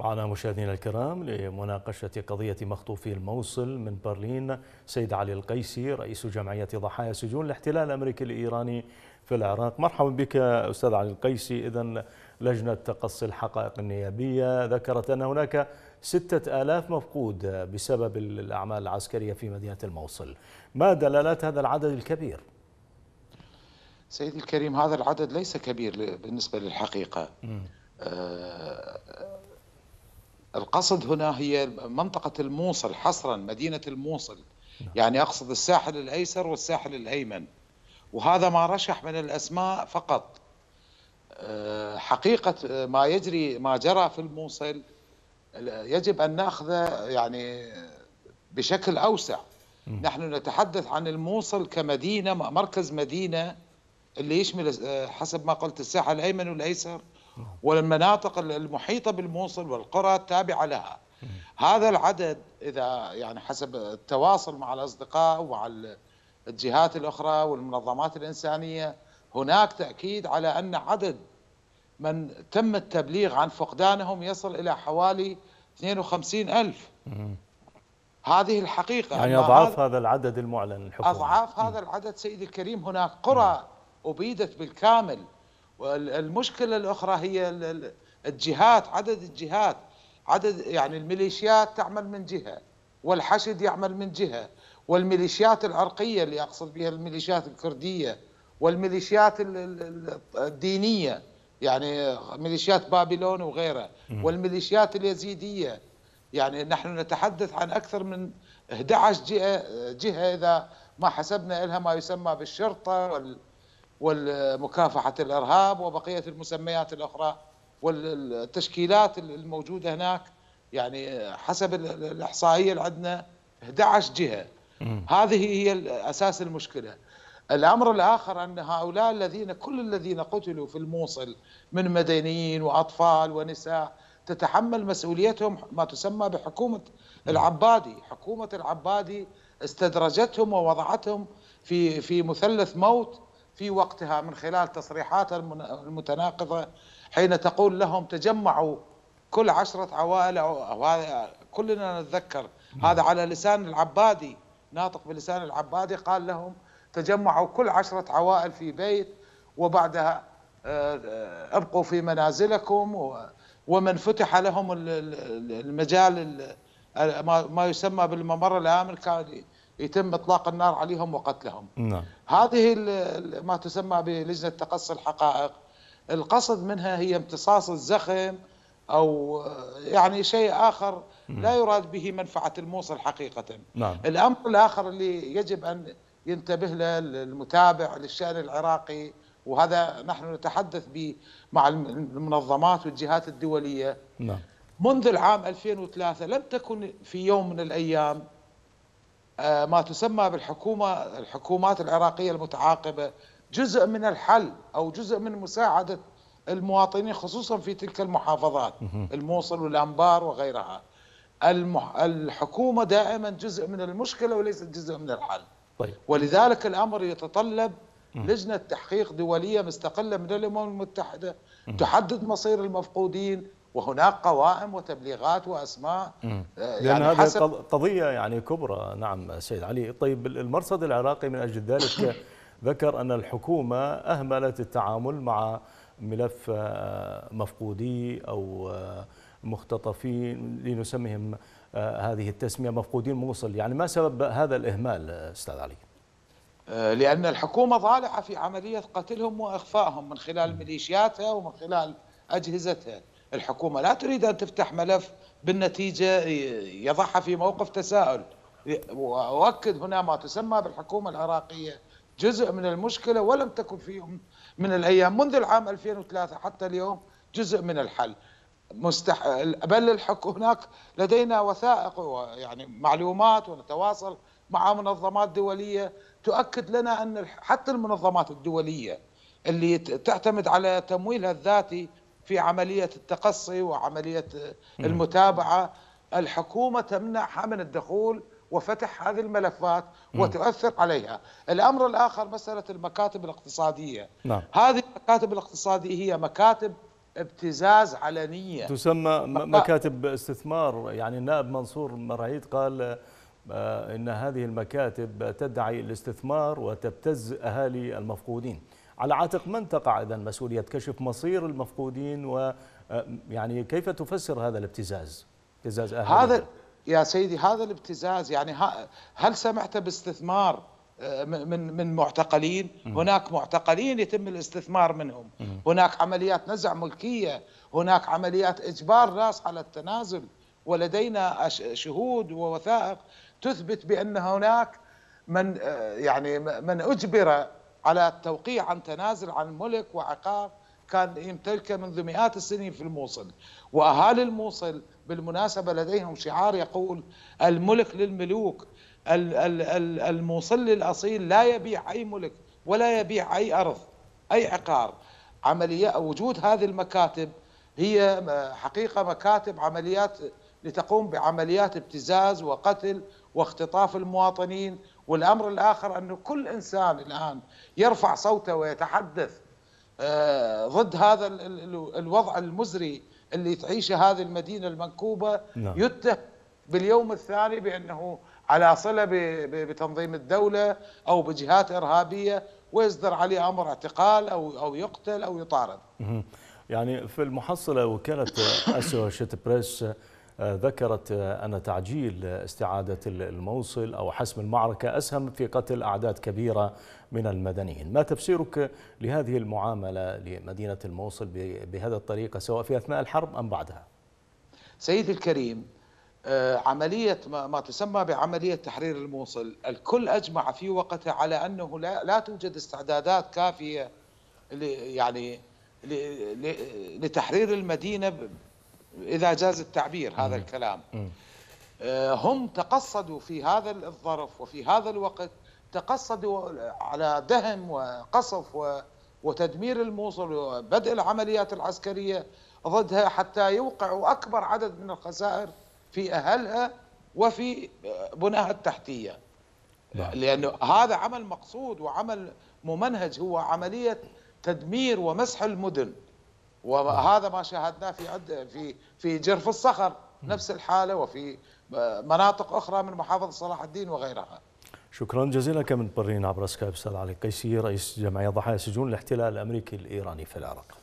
معنا مشاهدينا الكرام لمناقشة قضية مخطوفي الموصل من برلين سيد علي القيسي رئيس جمعية ضحايا سجون الاحتلال الأمريكي الإيراني في العراق. مرحبا بك أستاذ علي القيسي. إذا لجنة تقصي الحقائق النيابية ذكرت أن هناك ستة آلاف مفقود بسبب الأعمال العسكرية في مدينة الموصل. ما دلالات هذا العدد الكبير؟ سيدي الكريم هذا العدد ليس كبير بالنسبة للحقيقة. آه القصد هنا هي منطقة الموصل حصرا مدينة الموصل. يعني أقصد الساحل الأيسر والساحل الأيمن. وهذا ما رشح من الأسماء فقط. آه، حقيقة ما يجري ما جرى في الموصل يجب أن نأخذه يعني بشكل أوسع. نحن نتحدث عن الموصل كمدينة مركز مدينة اللي يشمل آه، حسب ما قلت الساحل الأيمن والأيسر. والمناطق المحيطة بالموصل والقرى التابعة لها. هذا العدد إذا يعني حسب التواصل مع الأصدقاء ومع الجهات الأخرى والمنظمات الإنسانية هناك تأكيد على أن عدد من تم التبليغ عن فقدانهم يصل إلى حوالي 52 ألف. هذه الحقيقة يعني أضعاف هذا العدد المعلن الحكومي. أضعاف هذا العدد. سيدي الكريم هناك قرى أبيدت بالكامل والمشكلة الأخرى هي الجهات عدد الجهات عدد يعني الميليشيات تعمل من جهة والحشد يعمل من جهة والميليشيات العرقية اللي أقصد بها الميليشيات الكردية والميليشيات الدينية يعني ميليشيات بابلون وغيرها والميليشيات اليزيدية. يعني نحن نتحدث عن أكثر من 11 جهة, جهة إذا ما حسبنا لها ما يسمى بالشرطة وال والمكافحة الإرهاب وبقية المسميات الأخرى والتشكيلات الموجودة هناك. يعني حسب الإحصائية اللي عندنا 11 جهة. هذه هي أساس المشكلة. الأمر الآخر أن هؤلاء الذين كل الذين قتلوا في الموصل من مدنيين وأطفال ونساء تتحمل مسؤوليتهم ما تسمى بحكومة العبادي. حكومة العبادي استدرجتهم ووضعتهم في في مثلث موت في وقتها من خلال تصريحاتها المتناقضة حين تقول لهم تجمعوا كل عشرة عوائل أو كلنا نتذكر هذا على لسان العبادي ناطق بلسان العبادي قال لهم تجمعوا كل عشرة عوائل في بيت وبعدها آه، آه، ابقوا في منازلكم ومن فتح لهم المجال ما يسمى بالممر الآمن كان يتم إطلاق النار عليهم وقتلهم نعم. هذه ما تسمى بلجنة تقصي الحقائق القصد منها هي امتصاص الزخم أو يعني شيء آخر لا يراد به منفعة الموصل حقيقة نعم. الأمر الآخر اللي يجب أن ينتبه له المتابع للشأن العراقي وهذا نحن نتحدث به مع المنظمات والجهات الدولية نعم. منذ العام 2003 لم تكن في يوم من الأيام ما تسمى بالحكومة الحكومات العراقية المتعاقبة جزء من الحل أو جزء من مساعدة المواطنين خصوصا في تلك المحافظات الموصل والأنبار وغيرها. المح... الحكومة دائما جزء من المشكلة وليست جزء من الحل. طيب. ولذلك الأمر يتطلب لجنة تحقيق دولية مستقلة من الأمم المتحدة تحدد مصير المفقودين وهناك قوائم وتبليغات وأسماء آه، يعني لأن هذه قضية يعني كبرى. نعم سيد علي. طيب المرصد العراقي من أجل ذلك ذكر أن الحكومة أهملت التعامل مع ملف آه، مفقودي أو آه، مختطفين لنسميهم هذه التسمية مفقودين موصل. يعني ما سبب هذا الإهمال أستاذ علي؟ لأن الحكومة ضالعة في عملية قتلهم وإخفائهم من خلال ميليشياتها ومن خلال اجهزتها الحكومة لا تريد أن تفتح ملف بالنتيجة يضعها في موقف تساؤل. وأؤكد هنا ما تسمى بالحكومة العراقية جزء من المشكلة ولم تكن في يوم من الأيام منذ العام 2003 حتى اليوم جزء من الحل. مستح... بل الحك... هناك لدينا وثائق يعني معلومات ونتواصل مع منظمات دولية تؤكد لنا أن حتى المنظمات الدولية اللي تعتمد على تمويلها الذاتي في عملية التقصي وعملية المتابعة. الحكومة تمنعها من الدخول وفتح هذه الملفات وتؤثر عليها. الأمر الآخر مسألة المكاتب الاقتصادية. نعم. هذه المكاتب الاقتصادية هي مكاتب ابتزاز علنية تسمى مكاتب استثمار. يعني النائب منصور مرعيد قال آه، إن هذه المكاتب تدعي الاستثمار وتبتز أهالي المفقودين. على عاتق من تقع إذا مسؤولية كشف مصير المفقودين ويعني آه، كيف تفسر هذا الابتزاز؟ ابتزاز أهالي هذا يا سيدي هذا الابتزاز يعني هل سمعت باستثمار آه، من من معتقلين؟ هناك معتقلين يتم الاستثمار منهم. هناك عمليات نزع ملكية. هناك عمليات إجبار ناس على التنازل. ولدينا شهود ووثائق تثبت بأن هناك من آه، يعني من أجبر على التوقيع عن تنازل عن ملك وعقار كان يمتلكه منذ مئات السنين في الموصل. وأهالي الموصل بالمناسبة لديهم شعار يقول الملك للملوك الموصل الاصيل لا يبيع أي ملك ولا يبيع أي أرض أي عقار. عمليه وجود هذه المكاتب هي حقيقة مكاتب عمليات لتقوم بعمليات ابتزاز وقتل واختطاف المواطنين والأمر الآخر انه كل إنسان الآن يرفع صوته ويتحدث آه، ضد هذا الوضع المزري اللي تعيشه هذه المدينة المنكوبة نعم. يتهم باليوم الثاني بأنه على صلة بتنظيم الدولة أو بجهات إرهابية ويصدر عليه أمر اعتقال أو أو يقتل أو يطارد. يعني في المحصلة وكالة اسوشيت بريس ذكرت آه، أن تعجيل استعادة الموصل أو حسم المعركة أسهم في قتل أعداد كبيرة من المدنيين. ما تفسيرك لهذه المعاملة لمدينة الموصل بهذا الطريقة سواء في أثناء الحرب أم بعدها؟ سيدي الكريم آه، عملية ما تسمى بعملية تحرير الموصل الكل أجمع في وقتها على أنه لا توجد استعدادات كافية يعني لتحرير المدينة إذا جاز التعبير هذا الكلام. آه، هم تقصدوا في هذا الظرف وفي هذا الوقت تقصدوا على دهم وقصف وتدمير الموصل وبدء العمليات العسكرية. ضدها حتى يوقعوا أكبر عدد من الخسائر في أهلها وفي بناها التحتية. نعم. لأنه هذا عمل مقصود وعمل ممنهج هو عملية تدمير ومسح المدن. وهذا ما شاهدناه في عد في في جرف الصخر نفس الحالة وفي مناطق أخرى من محافظة صلاح الدين وغيرها. شكرا جزيلا لك من برلين عبر سكايب أستاذ علي قيسي رئيس جمعية ضحايا سجون الاحتلال الأمريكي الإيراني في العراق.